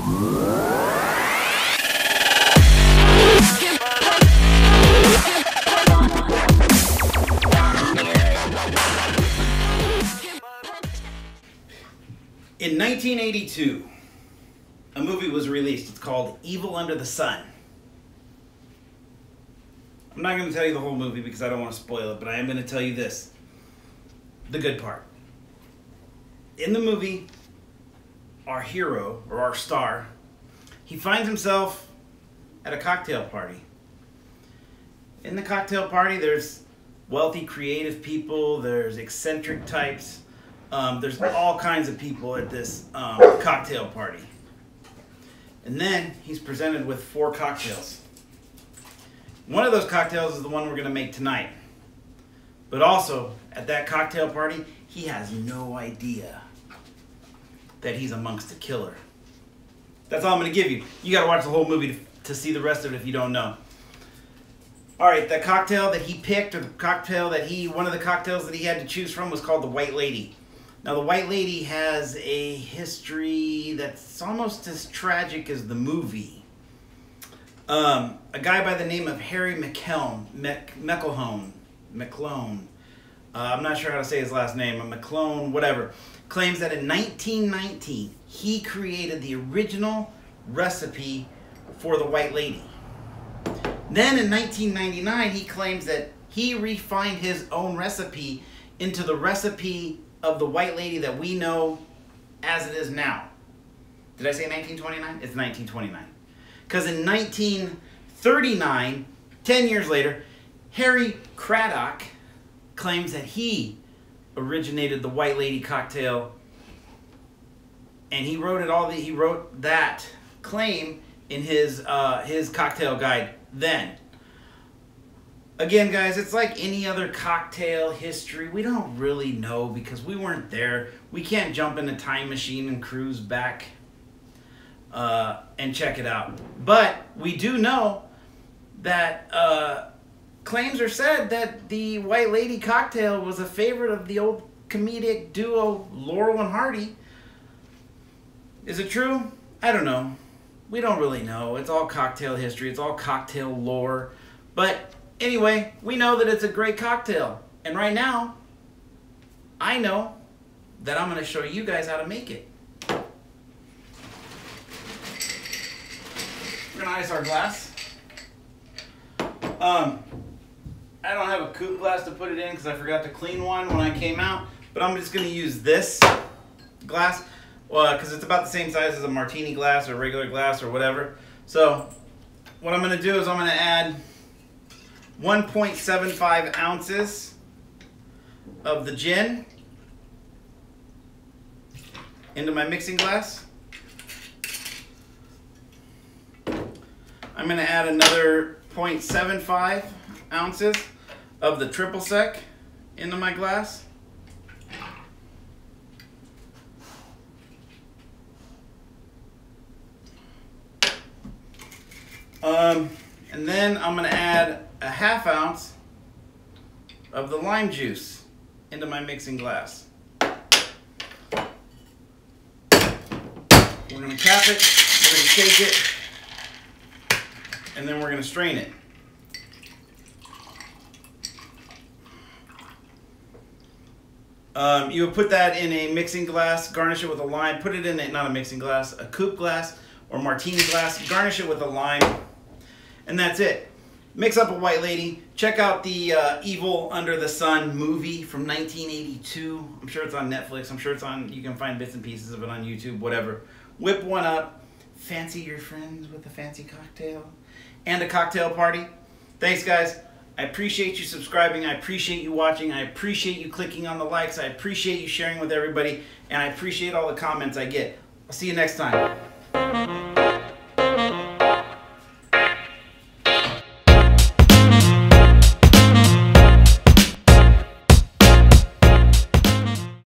In 1982, a movie was released. It's called Evil Under the Sun. I'm not going to tell you the whole movie because I don't want to spoil it, but I am going to tell you this the good part. In the movie, our hero, or our star, he finds himself at a cocktail party. In the cocktail party, there's wealthy, creative people, there's eccentric types, um, there's all kinds of people at this um, cocktail party. And then he's presented with four cocktails. One of those cocktails is the one we're going to make tonight. But also, at that cocktail party, he has no idea that he's amongst the killer. That's all I'm going to give you. You got to watch the whole movie to, to see the rest of it if you don't know. All right, the cocktail that he picked, or the cocktail that he, one of the cocktails that he had to choose from was called the White Lady. Now, the White Lady has a history that's almost as tragic as the movie. Um, a guy by the name of Harry McKelm, Mc, McElhone, McClone, uh, I'm not sure how to say his last name, McClone, whatever, claims that in 1919 he created the original recipe for the White Lady. Then in 1999 he claims that he refined his own recipe into the recipe of the white lady that we know as it is now. Did I say 1929? It's 1929. Because in 1939, 10 years later, Harry Craddock claims that he originated the white lady cocktail and he wrote it all the, he wrote that claim in his uh, his cocktail guide then again, guys, it's like any other cocktail history. We don't really know because we weren't there. We can't jump in a time machine and cruise back uh, and check it out. But we do know that uh, claims are said that the White Lady cocktail was a favorite of the old comedic duo Laurel and Hardy. Is it true? I don't know. We don't really know. It's all cocktail history. It's all cocktail lore. But Anyway, we know that it's a great cocktail. And right now, I know that I'm going to show you guys how to make it. We're going to ice our glass. Um, I don't have a coupe glass to put it in because I forgot to clean one when I came out. But I'm just going to use this glass because it's about the same size as a martini glass or regular glass or whatever. So what I'm going to do is I'm going to add 1.75 ounces of the gin into my mixing glass. I'm going to add another 0.75 ounces of the triple sec into my glass. Um, and then I'm going to add a half ounce of the lime juice into my mixing glass. We're going to cap it, we're going to shake it, and then we're going to strain it. Um, you would put that in a mixing glass, garnish it with a lime, put it in a, not a mixing glass, a coupe glass or martini glass, garnish it with a lime, and that's it. Mix up a white lady. Check out the uh, Evil Under the Sun movie from 1982. I'm sure it's on Netflix. I'm sure it's on, you can find bits and pieces of it on YouTube, whatever. Whip one up. Fancy your friends with a fancy cocktail and a cocktail party. Thanks, guys. I appreciate you subscribing. I appreciate you watching. I appreciate you clicking on the likes. I appreciate you sharing with everybody. And I appreciate all the comments I get. I'll see you next time.